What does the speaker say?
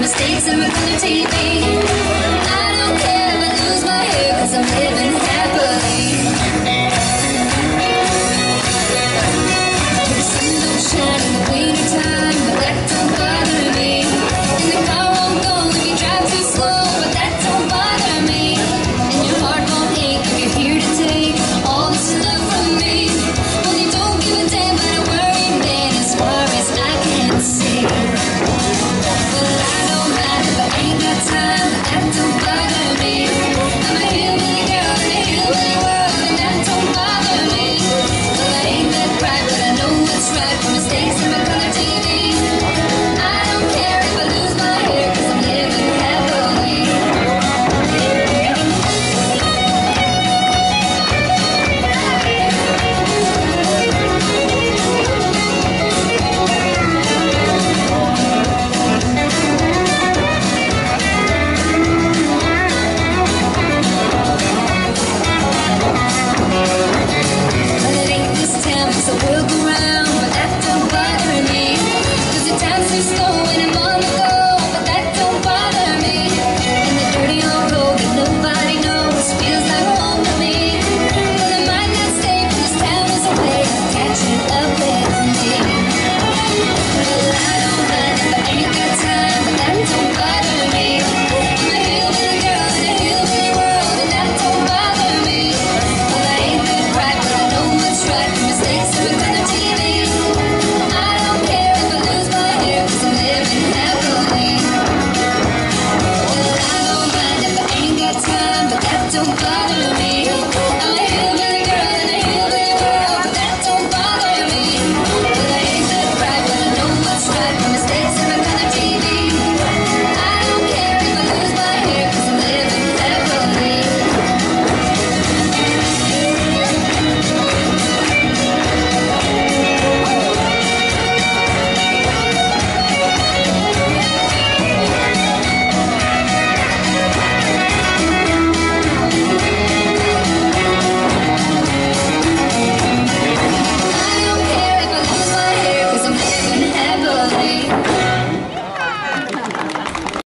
mistakes and we're on the TV.